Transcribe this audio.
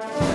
you